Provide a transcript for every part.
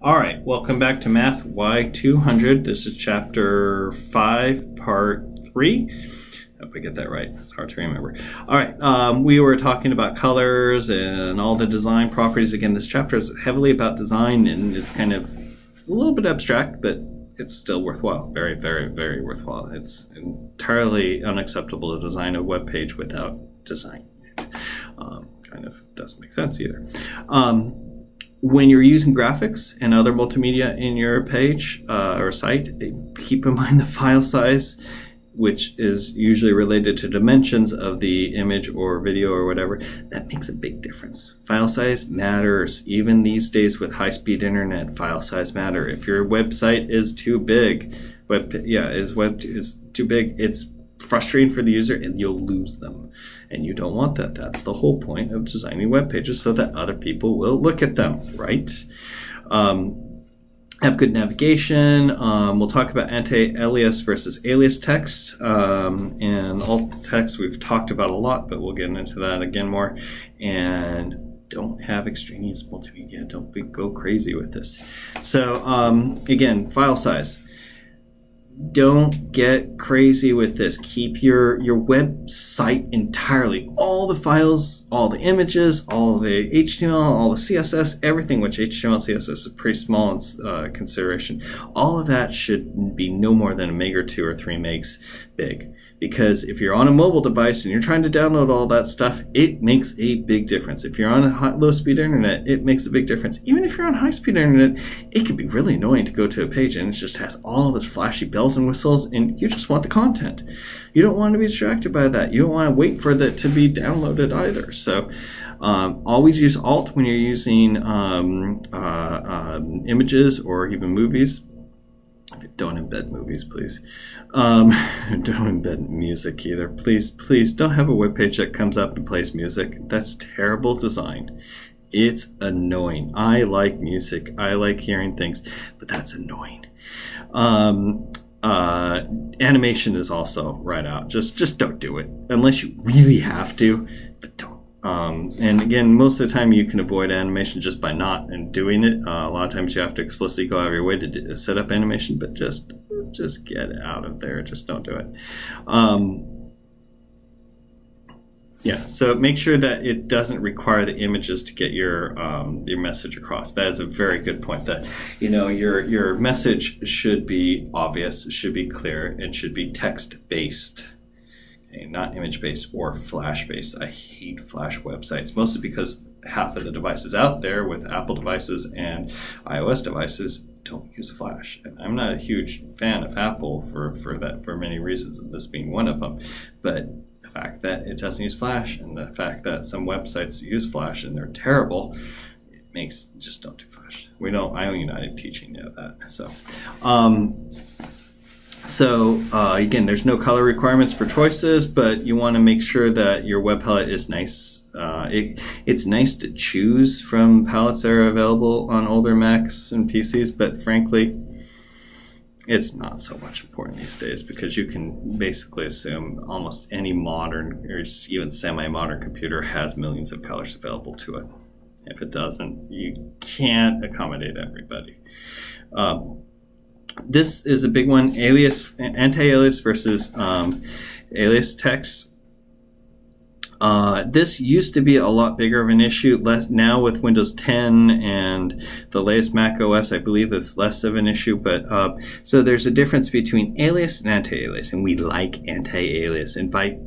All right, welcome back to Math Y200. This is chapter 5, part 3. Hope I get that right. It's hard to remember. All right, um, we were talking about colors and all the design properties. Again, this chapter is heavily about design and it's kind of a little bit abstract, but it's still worthwhile. Very, very, very worthwhile. It's entirely unacceptable to design a web page without design. Um, kind of doesn't make sense either. Um, when you're using graphics and other multimedia in your page uh, or site, keep in mind the file size, which is usually related to dimensions of the image or video or whatever. That makes a big difference. File size matters. Even these days with high-speed internet, file size matter. If your website is too big, web yeah, is web is too big, it's frustrating for the user and you'll lose them. And you don't want that. That's the whole point of designing web pages so that other people will look at them, right? Um, have good navigation. Um, we'll talk about anti-alias versus alias text. Um, and alt text we've talked about a lot, but we'll get into that again more. And don't have extraneous multimedia. Don't be, go crazy with this. So um, again, file size don't get crazy with this. Keep your, your website entirely. All the files, all the images, all the HTML, all the CSS, everything, which HTML, CSS is pretty small in uh, consideration. All of that should be no more than a meg or two or three megs big because if you're on a mobile device and you're trying to download all that stuff, it makes a big difference. If you're on a low speed internet, it makes a big difference. Even if you're on high speed internet, it can be really annoying to go to a page and it just has all this flashy bells and whistles and you just want the content. You don't want to be distracted by that. You don't want to wait for that to be downloaded either. So um, always use Alt when you're using um, uh, um, images or even movies don't embed movies, please. Um, don't embed music either. Please, please don't have a web page that comes up and plays music. That's terrible design. It's annoying. I like music. I like hearing things, but that's annoying. Um, uh, animation is also right out. Just, just don't do it unless you really have to. But don't um, and again, most of the time you can avoid animation just by not and doing it. Uh, a lot of times you have to explicitly go out of your way to do, set up animation, but just just get out of there. Just don't do it. Um, yeah, so make sure that it doesn't require the images to get your um, your message across. That is a very good point. That you know your your message should be obvious, should be clear, and should be text based not image based or flash based. I hate flash websites mostly because half of the devices out there with Apple devices and iOS devices don't use flash. And I'm not a huge fan of Apple for, for that for many reasons, this being one of them. But the fact that it doesn't use flash and the fact that some websites use flash and they're terrible it makes just don't do flash. We don't IO United teaching you that. So um, so uh, again, there's no color requirements for choices, but you want to make sure that your web palette is nice. Uh, it, it's nice to choose from palettes that are available on older Macs and PCs, but frankly, it's not so much important these days because you can basically assume almost any modern or even semi-modern computer has millions of colors available to it. If it doesn't, you can't accommodate everybody. Um, this is a big one: alias, anti-alias versus um, alias text. Uh, this used to be a lot bigger of an issue. Less now with Windows 10 and the latest Mac OS, I believe it's less of an issue. But uh, so there's a difference between alias and anti-alias, and we like anti-alias. And by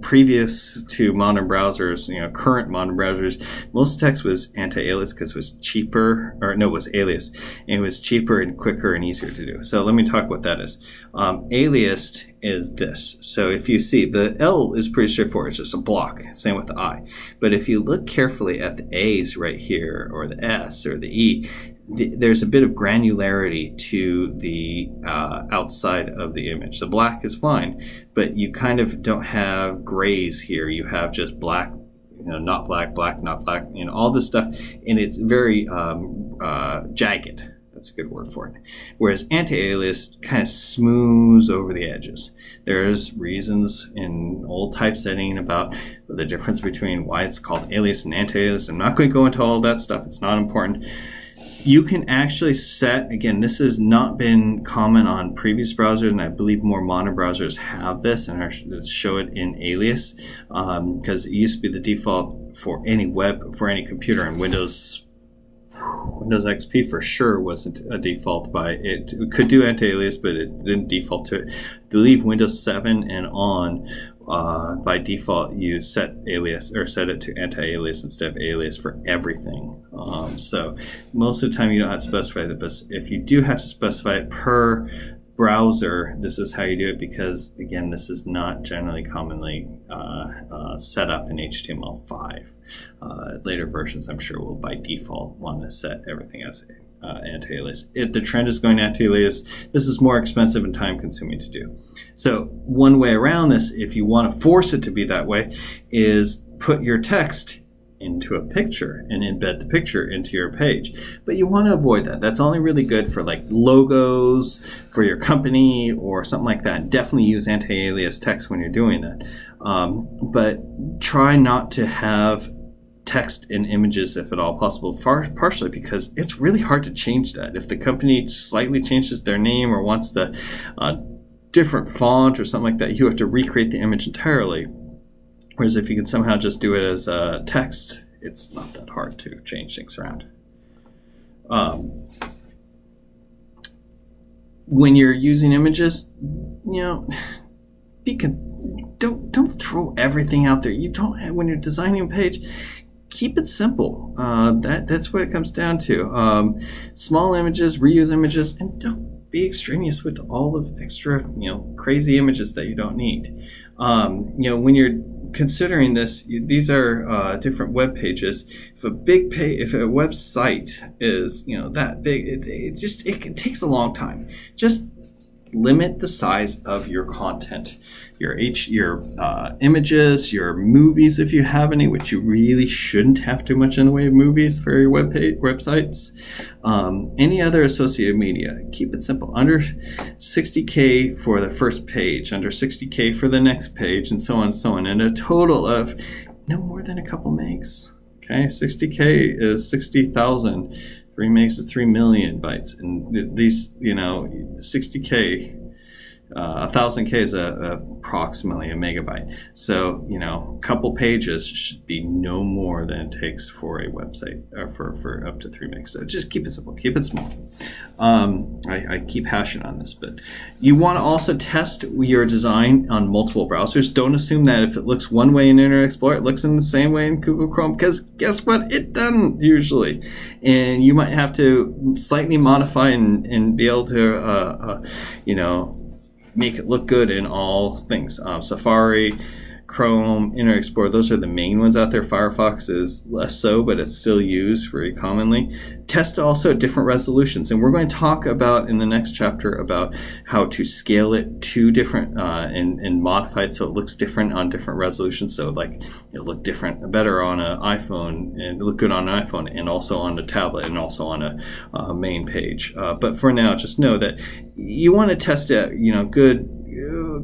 previous to modern browsers, you know, current modern browsers, most text was anti-alias because it was cheaper, or no, it was alias. And it was cheaper and quicker and easier to do. So let me talk what that is. Um, aliased is this. So if you see, the L is pretty straightforward. It's just a block. Same with the I. But if you look carefully at the A's right here, or the S, or the E, there's a bit of granularity to the uh, outside of the image. The black is fine, but you kind of don't have grays here. You have just black, you know, not black, black, not black, you know, all this stuff, and it's very um, uh, jagged. That's a good word for it. Whereas anti-alias kind of smooths over the edges. There's reasons in old typesetting about the difference between why it's called alias and anti-alias. I'm not going to go into all that stuff. It's not important you can actually set, again, this has not been common on previous browsers, and I believe more modern browsers have this and show it in alias because um, it used to be the default for any web, for any computer in Windows Windows XP for sure wasn't a default by it. it could do anti-alias, but it didn't default to it. I believe Windows 7 and on uh, by default you set alias or set it to anti-alias instead of alias for everything. Um, so most of the time you don't have to specify that, but if you do have to specify it per browser, this is how you do it because again, this is not generally commonly uh, uh, set up in HTML5. Uh, later versions, I'm sure, will by default want to set everything as uh, anti-alias. If the trend is going anti-alias, this is more expensive and time consuming to do. So one way around this, if you want to force it to be that way, is put your text into a picture and embed the picture into your page. But you want to avoid that. That's only really good for like logos for your company or something like that. Definitely use anti-alias text when you're doing that. Um, but try not to have text and images if at all possible far, partially because it's really hard to change that if the company slightly changes their name or wants the uh, different font or something like that you have to recreate the image entirely whereas if you can somehow just do it as uh, text it's not that hard to change things around um, when you're using images you know be con- don't don't throw everything out there you don't when you're designing a page keep it simple. Uh, that that's what it comes down to. Um, small images, reuse images, and don't be extraneous with all of extra, you know, crazy images that you don't need. Um, you know, when you're considering this, these are uh, different web pages. If a big page, if a website is, you know, that big, it, it just it, it takes a long time. Just limit the size of your content, your H, your uh, images, your movies if you have any, which you really shouldn't have too much in the way of movies for your web page, websites. Um, any other associated media, keep it simple. Under 60k for the first page, under 60k for the next page, and so on and so on, and a total of no more than a couple megs. Okay, 60k is 60,000 Three megs is three million bytes, and these, you know, 60k uh, 1000k is a, a, approximately a megabyte. So, you know, a couple pages should be no more than it takes for a website or for, for up to three megs. So just keep it simple, keep it small. Um, I, I, keep hashing on this, but you want to also test your design on multiple browsers. Don't assume that if it looks one way in Internet Explorer, it looks in the same way in Google Chrome, because guess what? It doesn't usually. And you might have to slightly modify and, and be able to, uh, uh, you know, make it look good in all things. Um, Safari, Chrome, Internet Explorer, those are the main ones out there. Firefox is less so, but it's still used very commonly. Test also different resolutions, and we're going to talk about in the next chapter about how to scale it to different uh, and, and modify it so it looks different on different resolutions. So like it'll look different, better on an iPhone, and look good on an iPhone, and also on a tablet, and also on a uh, main page. Uh, but for now, just know that you want to test it, you know, good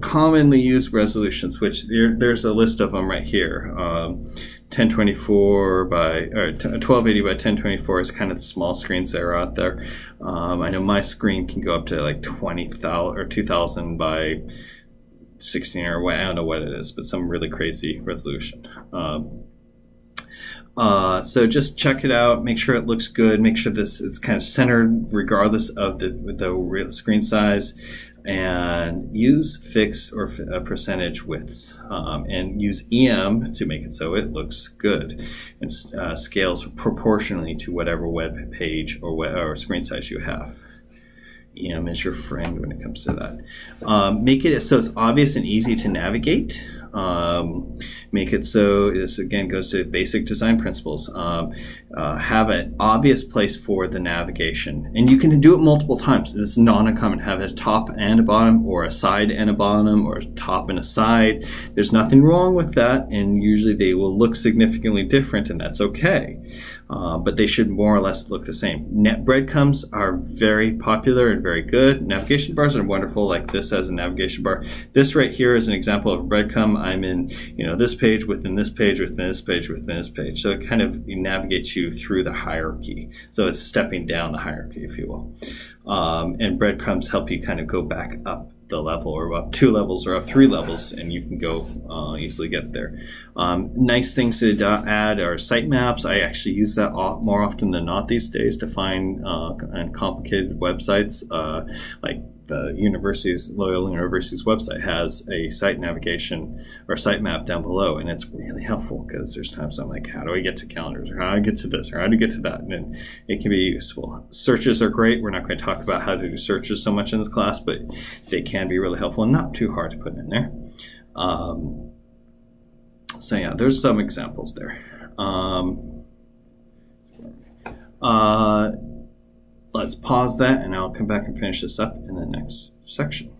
commonly used resolutions, which there, there's a list of them right here. Um, 1024 by or 1280 by 1024 is kind of the small screens that are out there. Um, I know my screen can go up to like 20,000 or 2000 by 16 or what, I don't know what it is, but some really crazy resolution. Um, uh, so just check it out. Make sure it looks good. Make sure this it's kind of centered regardless of the the screen size and use fixed or uh, percentage widths um, and use EM to make it so it looks good and uh, scales proportionally to whatever web page or, web, or screen size you have. EM is your friend when it comes to that. Um, make it so it's obvious and easy to navigate. Um, make it so this again goes to basic design principles. Um, uh, have an obvious place for the navigation, and you can do it multiple times. It's not uncommon. Have a top and a bottom, or a side and a bottom, or a top and a side. There's nothing wrong with that, and usually they will look significantly different, and that's okay. Uh, but they should more or less look the same. Net breadcrumbs are very popular and very good. Navigation bars are wonderful, like this as a navigation bar. This right here is an example of a breadcrumb. I'm in, you know, this page within this page within this page within this page. So it kind of navigates you through the hierarchy. So it's stepping down the hierarchy, if you will. Um, and breadcrumbs help you kind of go back up the level or up two levels or up three levels and you can go uh, easily get there. Um, nice things to add are sitemaps. I actually use that more often than not these days to find uh, complicated websites uh, like the university's Loyola University's website has a site navigation or site map down below, and it's really helpful because there's times I'm like, how do I get to calendars, or how do I get to this, or how do I get to that, and it can be useful. Searches are great. We're not going to talk about how to do searches so much in this class, but they can be really helpful and not too hard to put in there. Um, so yeah, there's some examples there. Um, uh, let's pause that and I'll come back and finish this up in the next section.